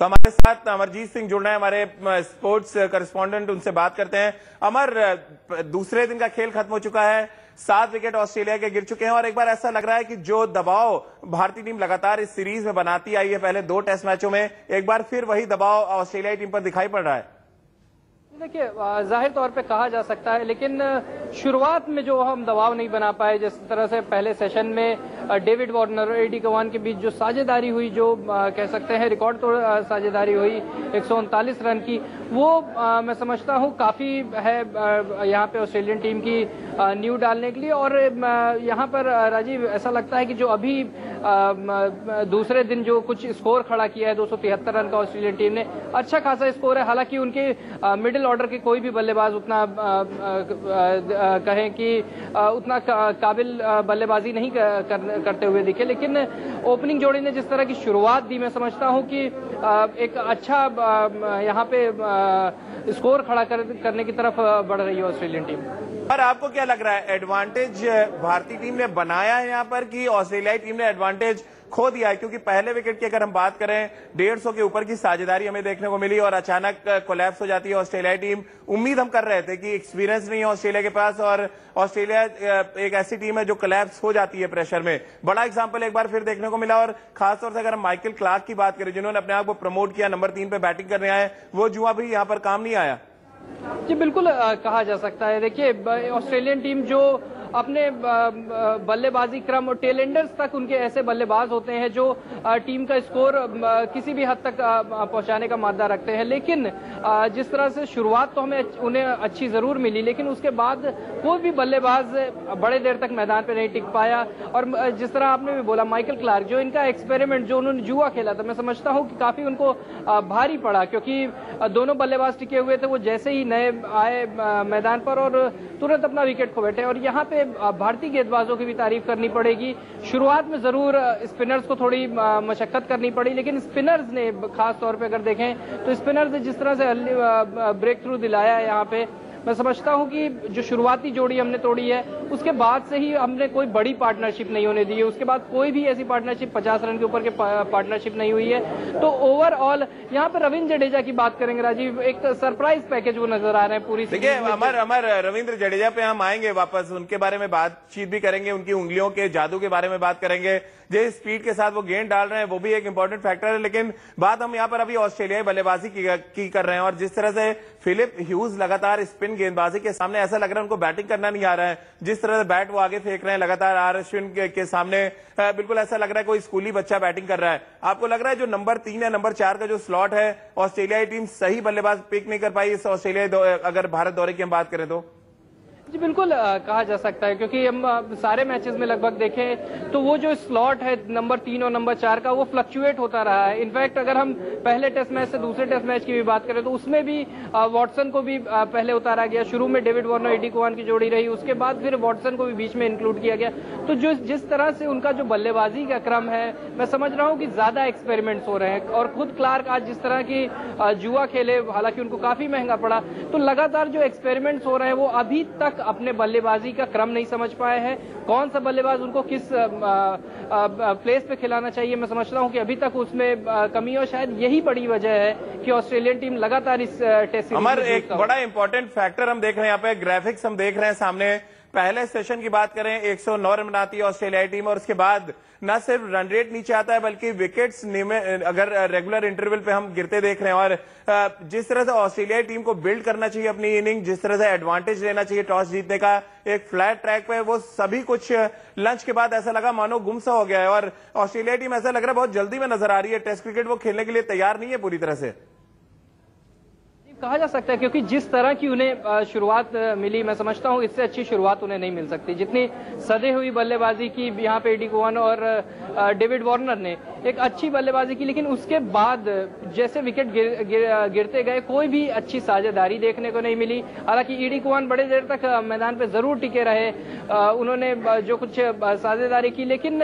तो हमारे साथ अमरजीत सिंह जुड़ रहे हैं, हमारे स्पोर्ट्स करस्पॉन्डेंट उनसे बात करते हैं। अमर दूसरे दिन का खेल खत्म हो चुका है, सात विकेट ऑस्ट्रेलिया के गिर चुके हैं और एक बार ऐसा लग रहा है कि जो दबाव भारतीय टीम लगातार इस सीरीज़ में बनाती आई है, पहले दो टेस्ट मैचों में, एक बार फिर वही दबाव ऑस्ट्रेलियाई टीम पर दिखाई पड़ रहा है। देखिए ज़ाहिर तौर पे कहा जा सकता है, लेकिन शुरुआत में जो हम दबाव नहीं बना पाए, जिस तरह से पहले सेशन में डेविड वार्नर और एडी कवान के बीच जो साझेदारी हुई, जो कह सकते हैं, रिकॉर्ड तोड़ साझेदारी हुई, एक सौ उनतालीस रन की, वो मैं समझता हूँ काफ़ी है यहाँ पे ऑस्ट्रेलियन टीम की न्यू डालने के लिए। और यहाँ पर राजीव ऐसा लगता है कि जो अभी दूसरे दिन जो कुछ स्कोर खड़ा किया है दो सौ तिहत्तर रन का ऑस्ट्रेलियन टीम ने अच्छा खासा स्कोर है। हालाँकि उनके मिडिल ऑर्डर के कोई भी बल्लेबाज उतना कहें कि उतना काबिल बल्लेबाजी नहीं कर, कर, करते हुए दिखे। लेकिन ओपनिंग जोड़ी ने जिस तरह की शुरुआत दी मैं समझता हूँ कि एक अच्छा यहाँ पे स्कोर खड़ा करने की तरफ़ बढ़ रही है ऑस्ट्रेलियन टीम। और आपको क्या लग रहा है एडवांटेज भारतीय टीम ने बनाया है यहाँ पर कि ऑस्ट्रेलियाई टीम ने एडवांटेज खो दिया है? क्योंकि पहले विकेट की अगर हम बात करें, डेढ़ सौ के ऊपर की साझेदारी हमें देखने को मिली और अचानक कोलैप्स हो जाती है ऑस्ट्रेलियाई टीम उम्मीद हम कर रहे थे कि एक्सपीरियंस नहीं है ऑस्ट्रेलिया के पास और ऑस्ट्रेलिया एक ऐसी टीम है जो कोलैप्स हो जाती है प्रेशर में। बड़ा एग्ज़ाम्पल एक बार फिर देखने को मिला और खासतौर से अगर हम माइकल क्लार्क की बात करें, जिन्होंने अपने आप को प्रमोट किया नंबर तीन पे बैटिंग करने आए, वो जुआ भी यहाँ पर काम नहीं आया। जी बिल्कुल कहा जा सकता है। देखिए ऑस्ट्रेलियन टीम जो अपने बल्लेबाजी क्रम और टेलेंडर्स तक उनके ऐसे बल्लेबाज होते हैं जो टीम का स्कोर किसी भी हद तक पहुँचाने का मादा रखते हैं। लेकिन जिस तरह से शुरुआत तो हमें उन्हें अच्छी ज़रूर मिली, लेकिन उसके बाद कोई भी बल्लेबाज बड़े देर तक मैदान पर नहीं टिक पाया। और जिस तरह आपने भी बोला माइकल क्लार्क जो इनका एक्सपेरिमेंट जो उन्होंने जुआ खेला था, मैं समझता हूँ कि काफ़ी उनको भारी पड़ा, क्योंकि दोनों बल्लेबाज टिके हुए थे, वो जैसे ही नए आए मैदान पर और तुरंत अपना विकेट खो बैठे। और यहाँ पे अ, भारतीय गेंदबाजों की भी तारीफ़ करनी पड़ेगी। शुरुआत में ज़रूर स्पिनर्स को थोड़ी मशक्कत करनी पड़ी लेकिन स्पिनर्स ने खास तौर पे अगर देखें तो स्पिनर्स ने जिस तरह से ब्रेक थ्रू दिलाया है यहाँ पे मैं समझता हूँ कि जो शुरुआती जोड़ी हमने तोड़ी है उसके बाद से ही हमने कोई बड़ी पार्टनरशिप नहीं होने दी है। उसके बाद कोई भी ऐसी पार्टनरशिप 50 रन के ऊपर के पार्टनरशिप नहीं हुई है। तो ओवरऑल यहाँ पर रविंद्र जडेजा की बात करेंगे राजीव एक सरप्राइज़ पैकेज वो नज़र आ रहे हैं पूरी देखिए सीरीज़ अमर अमर रविंद्र जडेजा पे हम आएँगे वापस उनके बारे में बातचीत भी करेंगे उनकी उंगलियों के जादू के बारे में बात करेंगे। जिस स्पीड के साथ वो गेंद डाल रहे हैं वो भी एक इंपॉर्टेंट फैक्टर है। लेकिन बात हम यहाँ पर अभी ऑस्ट्रेलियाई बल्लेबाजी की, की कर रहे हैं और जिस तरह से फिलिप ह्यूज लगातार स्पिन गेंदबाजी के सामने ऐसा लग रहा है उनको बैटिंग करना नहीं आ रहा है। जिस तरह से बैट वो आगे फेंक रहे हैं लगातार आर अश्विन के, के सामने बिल्कुल ऐसा लग रहा है कोई स्कूली बच्चा बैटिंग कर रहा है। आपको लग रहा है जो नंबर तीन या नंबर चार का जो स्लॉट है ऑस्ट्रेलियाई टीम सही बल्लेबाज पिक नहीं कर पाई इस ऑस्ट्रेलिया अगर भारत दौरे की हम बात करें तो? जी बिल्कुल अ, कहा जा सकता है क्योंकि हम सारे मैचेस में लगभग देखें तो वो जो स्लॉट है नंबर तीन और नंबर चार का वो फ्लक्चुएट होता रहा है। इनफैक्ट अगर हम पहले टेस्ट मैच से दूसरे टेस्ट मैच की भी बात करें तो उसमें भी वॉटसन को भी अ, पहले उतारा गया। शुरू में डेविड वार्नर एडी कुवान की जोड़ी रही उसके बाद फिर वॉटसन को भी बीच में इंक्लूड किया गया। तो जो जिस तरह से उनका जो बल्लेबाजी का क्रम है मैं समझ रहा हूँ कि ज़्यादा एक्सपेरिमेंट्स हो रहे हैं और खुद क्लार्क आज जिस तरह की जुआ खेले हालाँकि उनको काफ़ी महँगा पड़ा तो लगातार जो एक्सपेरिमेंट्स हो रहे हैं वो अभी तक अपने बल्लेबाजी का क्रम नहीं समझ पाए हैं। कौन सा बल्लेबाज उनको किस आ, आ, आ, प्लेस पे खिलाना चाहिए मैं समझता हूँ कि अभी तक उसमें कमी और शायद यही बड़ी वजह है कि ऑस्ट्रेलियन टीम लगातार इस टेस्ट हमारे एक बड़ा इंपॉर्टेंट फैक्टर हम देख रहे हैं यहाँ पे ग्राफिक्स हम देख रहे हैं सामने। पहले सेशन की बात करें 109 रन बनाती है ऑस्ट्रेलियाई टीम और उसके बाद न सिर्फ़ रन रेट नीचे आता है, बल्कि विकेट्स अगर रेगुलर इंटरवल पे हम गिरते देख रहे हैं और जिस तरह से ऑस्ट्रेलियाई टीम को बिल्ड करना चाहिए अपनी इनिंग जिस तरह से एडवांटेज लेना चाहिए टॉस जीतने का, एक फ्लैट ट्रैक पे वो सभी कुछ लंच के बाद ऐसा लगा मानो गुमसा हो गया है और ऑस्ट्रेलिया टीम ऐसा लग रहा है बहुत जल्दी में नज़र आ रही है टेस्ट क्रिकेट वो खेलने के लिए तैयार नहीं है पूरी तरह से। कहा जा सकता है क्योंकि जिस तरह की उन्हें शुरुआत मिली मैं समझता हूँ इससे अच्छी शुरुआत उन्हें नहीं मिल सकती। जितनी सदे हुई बल्लेबाजी की यहाँ पे एडी कोवन और डेविड वार्नर ने एक अच्छी बल्लेबाजी की लेकिन उसके बाद जैसे विकेट गिर, गिर, गिरते गए कोई भी अच्छी साझेदारी देखने को नहीं मिली। हालाँकि ईडी कुवान बड़े देर तक मैदान पर ज़रूर टिके रहे उन्होंने जो कुछ साझेदारी की लेकिन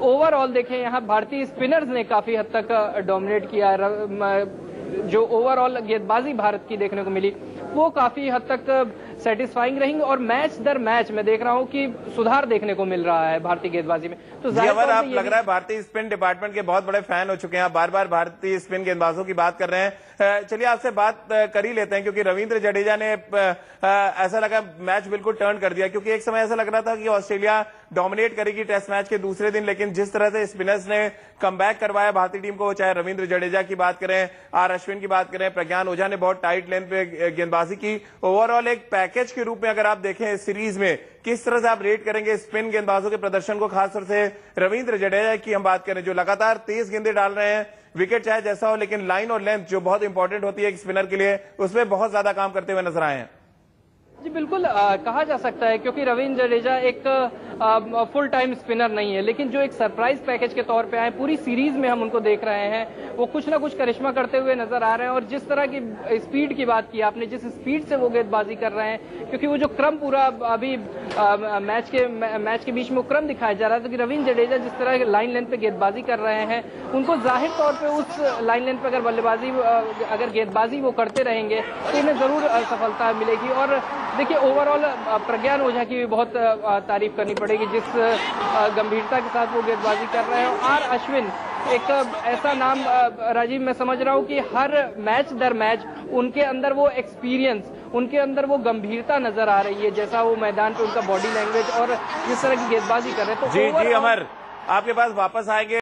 ओवरऑल देखें यहाँ भारतीय स्पिनर्स ने काफ़ी हद तक डोमिनेट किया जो ओवरऑल गेंदबाजी भारत की देखने को मिली वो काफ़ी हद तक सेटिस्फाइंग रहेंगे और मैच दर मैच मैं देख रहा हूँ कि सुधार देखने को मिल रहा है भारतीय गेंदबाजी में। तो आप लग रहा है भारतीय स्पिन डिपार्टमेंट के बहुत बड़े फ़ैन हो चुके हैं। आप बार बार भारतीय स्पिन गेंदबाजों की बात कर रहे हैं। चलिए आपसे बात कर ही लेते हैं क्योंकि रविंद्र जडेजा ने ऐसा लगा मैच बिल्कुल टर्न कर दिया क्योंकि एक समय ऐसा लग रहा था कि ऑस्ट्रेलिया डोमिनेट करेगी टेस्ट मैच के दूसरे दिन लेकिन जिस तरह से स्पिनर्स ने कम करवाया भारतीय टीम को चाहे रविंद्र जडेजा की बात करें आर अश्विन की बात करें प्रज्ञान ओझा ने बहुत टाइट लेंथ पे गेंदबाजी की। ओवरऑल एक पैकेज के रूप में अगर आप देखें इस सीरीज़ में, किस तरह से आप रेट करेंगे स्पिन गेंदबाजों के प्रदर्शन को, खासतौर से रविंद्र जडेजा की हम बात करें, जो लगातार तेज गेंदे डाल रहे हैं विकेट चाहे जैसा हो, लेकिन लाइन और लेंथ जो बहुत इंपॉर्टेंट होती है एक स्पिनर के लिए, उसमें बहुत ज़्यादा काम करते हुए नज़र आए हैं। जी बिल्कुल आ, कहा जा सकता है क्योंकि रविंद्र जडेजा एक आ, फुल टाइम स्पिनर नहीं है लेकिन जो एक सरप्राइज़ पैकेज के तौर पे आए पूरी सीरीज़ में हम उनको देख रहे हैं वो कुछ ना कुछ करिश्मा करते हुए नज़र आ रहे हैं और जिस तरह की स्पीड की बात की आपने जिस स्पीड से वो गेंदबाजी कर रहे हैं क्योंकि वो जो क्रम पूरा अभी मैच के मैच के बीच में क्रम दिखाया जा रहा तो कि रविंद्र जडेजा जिस तरह लाइन लेंथ पे गेंदबाजी कर रहे हैं, उनको ज़ाहिर तौर पे उस लाइन लेंथ पे अगर बल्लेबाजी अगर गेंदबाजी वो करते रहेंगे तो इन्हें ज़रूर सफलता मिलेगी। और देखिए ओवरऑल प्रज्ञान ओझा की भी बहुत तारीफ़ करनी पड़ेगी जिस गंभीरता के साथ वो गेंदबाजी कर रहे हैं। और आर अश्विन एक ऐसा नाम राजीव मैं समझ रहा हूँ कि हर मैच दर मैच उनके अंदर वो एक्सपीरियंस उनके अंदर वो गंभीरता नज़र आ रही है जैसा वो मैदान पे उनका बॉडी लैंग्वेज और जिस तरह की गेंदबाजी कर रहे हैं तो जी जी अमर आपके पास वापस आएँगे।